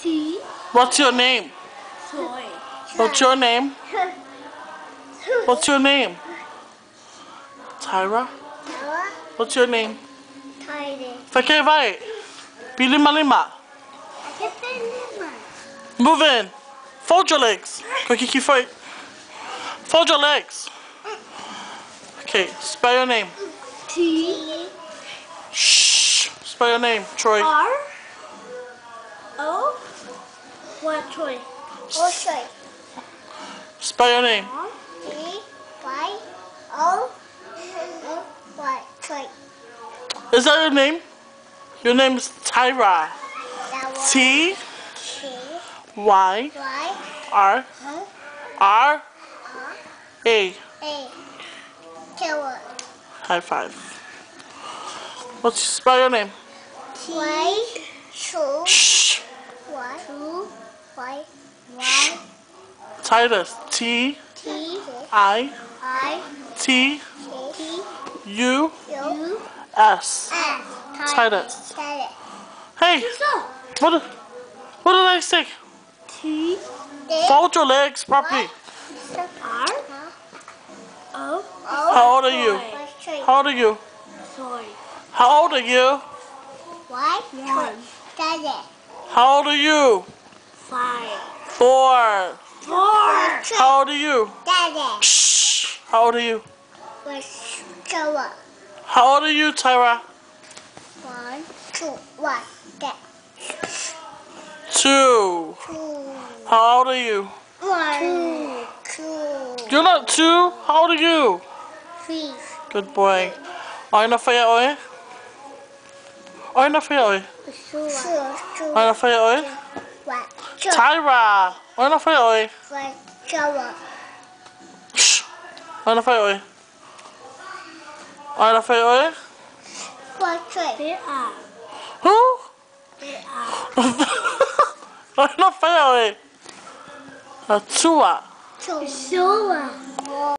T. What's your name? Soy. What's your name? What's your name? Tyra? What's your name? Tidy. Fakir vai. Pilima lima. Get the number. Move in. Fold your legs. Go kiki fight. Fold your legs. Okay, spell your name. T. Shh. Spell your name, Troy. R. O. What toy? What choy? Spell your name. T Y O O Y choy. Is that your name? Your name is Tyra. T T Y R R A. A. High five. What's spell your name? Y two Shh. Y two Y Y Titus. T T I I T T U U S. S. Titus. Titus. Hey, what? Did, what did I say? T. Fold your legs properly. R. O. Oh. Oh. How old are you? How old are you? Soy. How old are you? Y One. How old are you? Five. Four. Four. How old are you? Titus. Shh. How old are you? What tower? How old are you, Tyra? One two one that Two. two How old are you? one two You're not two. How old are you? three Good boy. Ai na whaia oe? Ai na whaia oe? two two Ai na whaia oe? Tyra! Ai na whaia oe? one tower Shh. Ai na whaia oe? Ai na one three There are. Who? Ai na whaia oe? A tua. Soa.